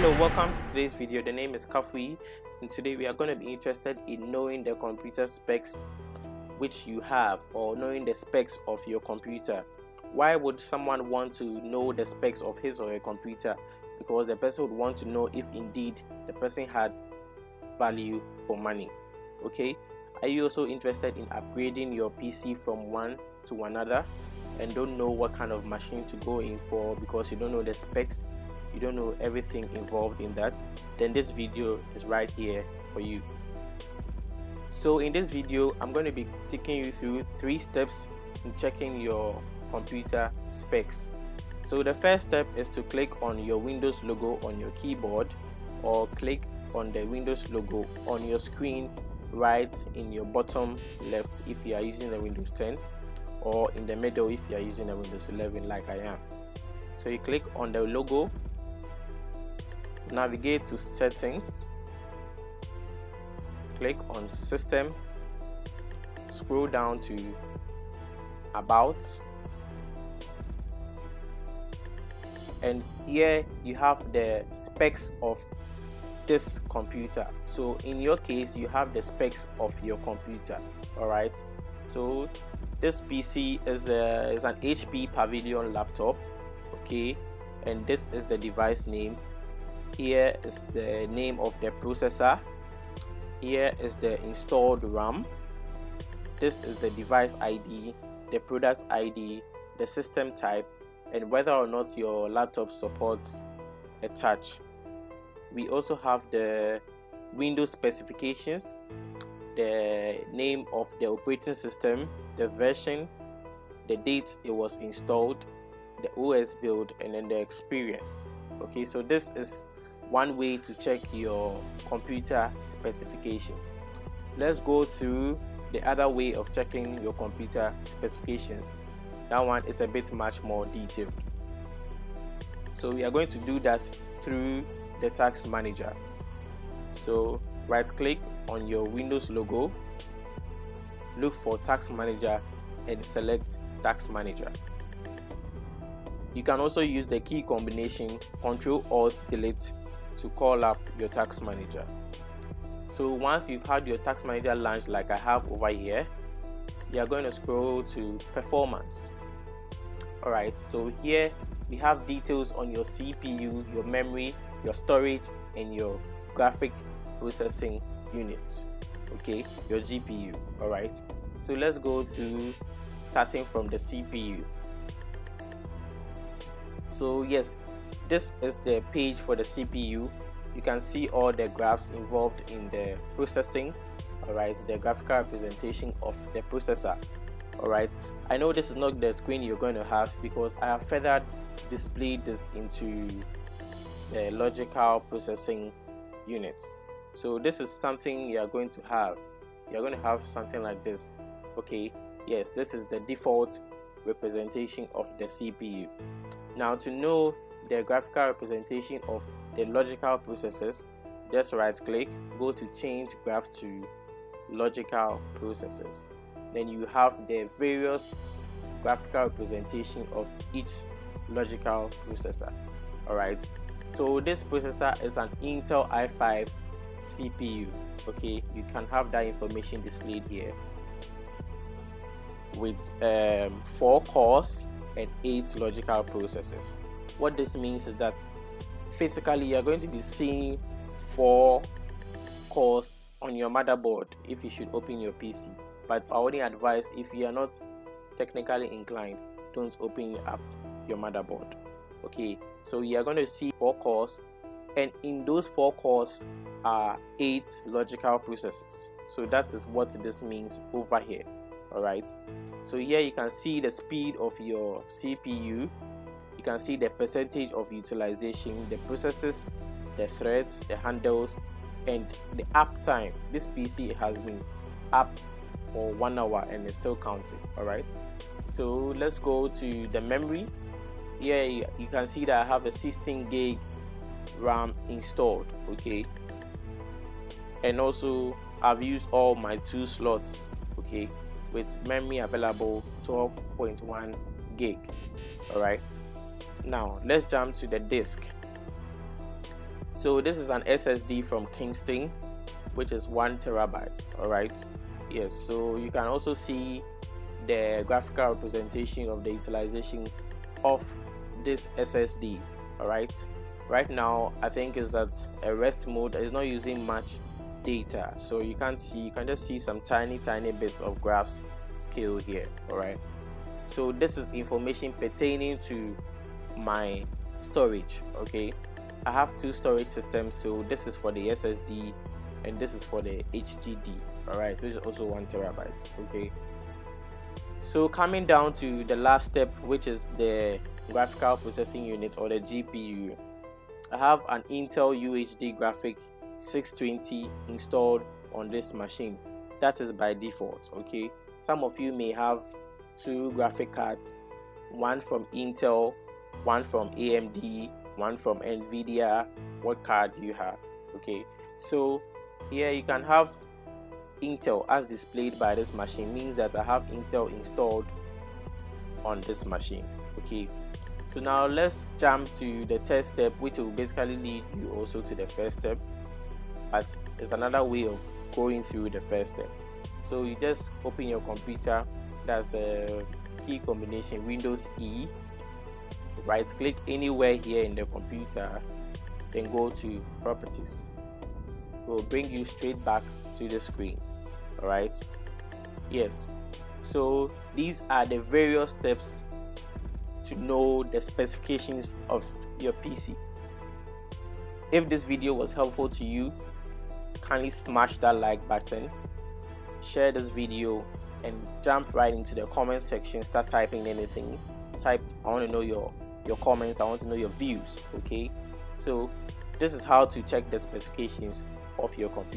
Hello, welcome to today's video. The name is Kafui, and today we are going to be interested in knowing the computer specs which you have or knowing the specs of your computer. Why would someone want to know the specs of his or her computer? Because the person would want to know if indeed the person had value for money. Okay, are you also interested in upgrading your PC from one to another and don't know what kind of machine to go in for because you don't know the specs? You don't know everything involved in that then this video is right here for you. So in this video i'm going to be taking you through three steps in checking your computer specs. So the first step is to click on your windows logo on your keyboard or click on the windows logo on your screen right in your bottom left if you are using the windows 10 or in the middle if you are using a windows 11 like i am. So you click on the logo navigate to settings click on system scroll down to about and here you have the specs of this computer. So in your case you have the specs of your computer all right? So this pc is a is an hp pavilion laptop okay? And this is the device name here is the name of the processor. Here is the installed RAM. This is the device ID the product ID the system type and whether or not your laptop supports a touch. We also have the Windows specifications the name of the operating system the version the date it was installed the OS build and then the experience. Okay so this is one way to check your computer specifications. Let's go through the other way of checking your computer specifications. That one is a bit much more detailed. So we are going to do that through the task manager. So right click on your Windows logo, look for task manager and select task manager. You can also use the key combination Ctrl Alt Delete to call up your task manager. So once you've had your task manager launched like I have over here, you are going to scroll to performance. Alright, so here we have details on your CPU, your memory, your storage, and your graphic processing unit. Okay, your GPU. Alright, so let's go to starting from the CPU. So, yes, this is the page for the CPU you can see all the graphs involved in the processing. Alright the graphical representation of the processor. Alright I know this is not the screen you're going to have because I have further displayed this into the logical processing units. So this is something you're going to have. You're going to have something like this. Okay yes this is the default representation of the CPU now to know the graphical representation of the logical processes, just right click, go to change graph to logical processes. Then you have the various graphical representation of each logical processor. Alright, so this processor is an Intel i5 CPU. Okay, you can have that information displayed here with um, four cores and eight logical processes what this means is that physically you're going to be seeing four cores on your motherboard if you should open your PC. But I only advise if you are not technically inclined, don't open up your motherboard. Okay, so you are going to see four cores, and in those four cores are eight logical processes. So that is what this means over here. Alright, so here you can see the speed of your CPU you can see the percentage of utilization the processes the threads the handles and the uptime this pc has been up for one hour and it's still counting all right? So let's go to the memory. Here you can see that i have a 16 gig ram installed okay? And also i've used all my two slots okay with memory available 12.1 gig all right now let's jump to the disk so this is an ssd from kingston which is one terabyte all right yes so you can also see the graphical representation of the utilization of this ssd all right right now i think is that a rest mode. Is not using much data so you can't see you can just see some tiny tiny bits of graphs scale here all right so this is information pertaining to my storage okay? I have two storage systems so this is for the ssd and this is for the HDD all right which is also one terabyte okay? So coming down to the last step which is the graphical processing unit or the GPU I have an Intel UHD graphic 620 installed on this machine. That is by default okay? Some of you may have two graphic cards one from Intel one from AMD one from Nvidia. What card you have? Okay so here you can have Intel as displayed by this machine. Means that I have Intel installed on this machine. Okay so now let's jump to the third step which will basically lead you also to the first step. As it's another way of going through the first step. So you just open your computer. That's a key combination Windows E right click anywhere here in the computer then go to properties. Will bring you straight back to the screen all right? Yes so these are the various steps to know the specifications of your PC if this video was helpful to you kindly smash that like button share this video and jump right into the comment section start typing anything type i want to know your your comments i want to know your views okay? So this is how to check the specifications of your computer